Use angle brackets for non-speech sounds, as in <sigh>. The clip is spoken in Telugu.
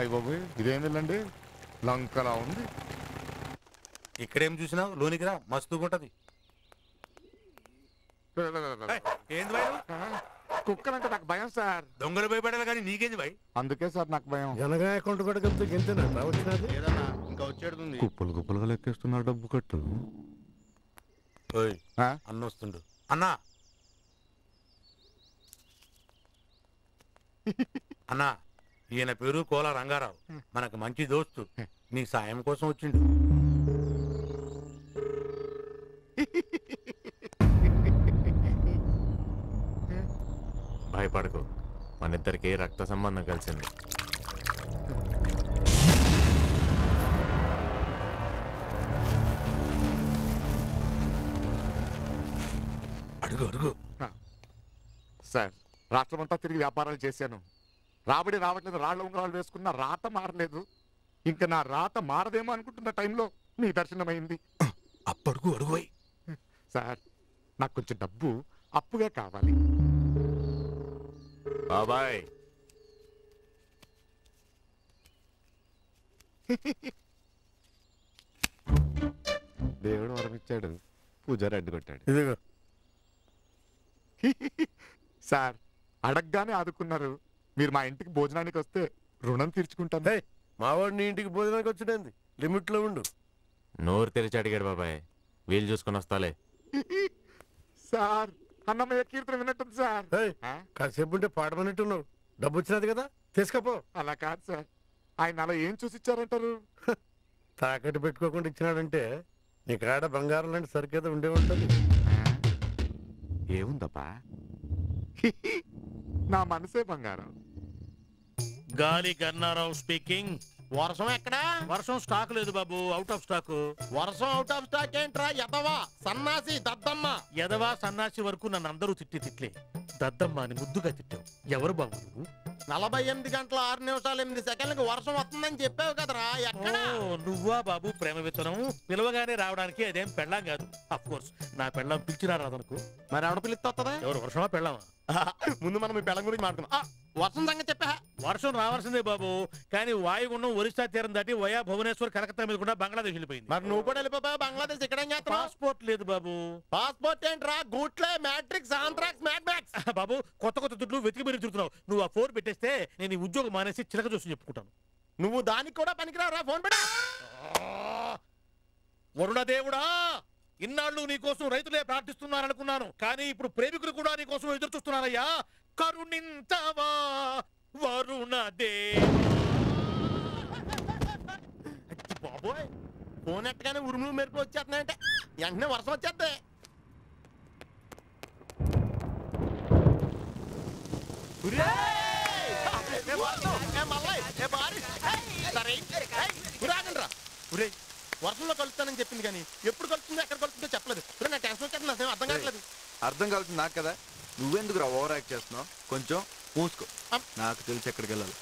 అయ్య బాబు ఇదేమిటండి లంకలా ఉంది. ఇక్కడేం చూసినావు లోనికి రా మస్తుగా ఉంటది. ఏంది భయం కుక్కలంటే నాకు భయం సార్. దొంగలు భయపడాలి కానీ నీకేంది భయ్ అందుకే సార్ నాకు భయం. జనగా అకౌంట్ కూడా వచ్చినది ఏదన్నా ఇంకా కుప్పలు కుప్పలుగా లెక్కేస్తున్నారు డబ్బు కట్టు. ఓయ్ ఆ? అన్న వస్తుండు. అన్నా! <laughs> అన్నా! ఈయన పేరు కోల రంగారావు. మనకు మంచి దోస్తు. నీ సాయం కోసం వచ్చిండు. భయపడకు. మన ఇద్దరికి రక్త సంబంధం కలిసింది. అడుగు అడుగు. సార్ రాష్ట్రమంతా తిరిగి వ్యాపారాలు చేశాను. రాబడి రావట్లేదు రాళ్ళ ఉంగరాలు వేసుకున్న రాత మారలేదు. ఇంకా నా రాత మారదేమో అనుకుంటున్న టైంలో మీ దర్శనమైంది. అప్పడుగు అడుగు పోయి సార్ నాకు కొంచెం డబ్బు అప్పుగా కావాలి. బాబాయ్. దేవుడు వరమిచ్చాడు పూజారి అడ్డుకొట్టాడు ఇదిగో. సార్ అడగగానే ఆదుకున్నారు. మీరు మా ఇంటికి భోజనానికి వస్తే రుణం తీర్చుకుంటాను. మావాడు నీ ఇంటికి భోజనానికి వచ్చింది లిమిట్లో ఉండు. నోరు తెరిచి అడిగాడు బాబాయ్. వీలు చూసుకొని వస్తాలే. సార్ అన్నమయ్య కీర్తన విన్నట్టుంది సార్? కాసేపు ఉంటే పాడమన్నట్టున్నావు. డబ్బు వచ్చినది కదా తీసుకపో. అలా కాదు సార్. ఆయన అలా ఏం చూసి ఇచ్చారంటారు తాకట్టు పెట్టుకోకుండా ఇచ్చినాడంటే నీ కాడ బంగారం లాంటి సరికేదో ఉండే ఉంటుంది. ఏముందబ్బా? <laughs> నా మనసే బంగారం. గాలి గన్నారావు స్పీకింగ్. వర్షం ఎక్కడా? వర్షం స్టాక్ లేదు బాబు అవుట్ ఆఫ్ స్టాక్ వర్షం అవుట్ ఆఫ్ స్టాక్ ఏంట్రా? ఎదవా సన్నాసి దద్దమ్మ. ఎదవా సన్నాసి వరకు నన్ను అందరూ తిట్టి తిట్లే. దద్దమ్మ అని ముద్దుగా తిట్టావు. ఎవరు బాబు నువ్వు? నలభై ఎనిమిది గంటల ఆరు నిమిషాలు ఎనిమిది సెకండ్లకు వర్షం వస్తుందని చెప్పావు కదరా ఎక్కడా? ఓ, నువ్వా బాబు ప్రేమ విత్తనం? పిలవగానే రావడానికి అదేం పెళ్ళాం కాదు. అఫ్ కోర్స్ నా పెళ్ళం పిలిచినా రాదనుకో. మరి ఆవిడ పిలుస్తుందా ఎవరు వర్షమా పెళ్ళామా? ముందు మనం మీ పెళ్ళం గురించి మాట్లాడుకుందాం. ఆ, వర్షం సంగతి చెప్పా. వర్షం రావాల్సిందే బాబు. కానీ వాయుగుండం ఒరిస్సా తీరం దాటి వయా భువనేశ్వర్ కలకత్తా మీద కూడా బంగ్లాదేశ్ వెళ్ళిపోయింది. మరి నువ్వు కూడా వెళ్ళిపోయావు బంగ్లాదేశ్ ఇక్కడ ఏం చేస్తున్నావు? పాస్పోర్ట్ లేదు బాబు. పాస్పోర్ట్ ఏంట్రా? గూట్లే మ్యాట్రిక్స్ ఆంథ్రాక్స్ మ్యాట్ బాబు కొత్త కొత్త దుడ్లు వెతికి మీరు తిరుగుతున్నావు. నువ్వు ఆ ఫోన్ పెట్టేస్తే నేను ఈ ఉద్యోగం మానేసి చిలక చూసి చెప్పుకుంటాను. నువ్వు దానికి కూడా పనికిరావురా ఫోన్ పెట్టా. వరుణ దేవుడా ఇన్నాళ్ళు నీకోసం రైతులే ప్రార్థిస్తున్నారనుకున్నాను. కానీ ఇప్పుడు ప్రేమికులు కూడా నీకోసం ఎదురు చూస్తున్నారయ్యా. కరుణింతవా వరుణ బాబోయ్ ఫోన్ ఎట్టగానే ఉరుములు మెరుపులు వచ్చేస్తున్నాయంటే వెంటనే వర్షం వచ్చేద్దే ఏ వర్షం, ఏ మల్లయ్, ఏ బారిష్, ఏయ్, సరే, ఏయ్, ఉరాగండ్రా. ఉరేయ్, వర్షంలో కలుస్తానని చెప్పింది కానీ ఎప్పుడు కలుస్తుందో ఎక్కడ కలుస్తుందో చెప్పలేదు నా టెన్షన్ వచ్చేస్తుంది అసలు అర్థం కావట్లేదు అర్థం కావుతుంది నాకు కదా. నువ్వెందుకు రా ఓవర్ యాక్ట్ చేస్తున్నావు? కొంచెం అమ్. నాకు తెలిసి ఎక్కడికి వెళ్ళాలి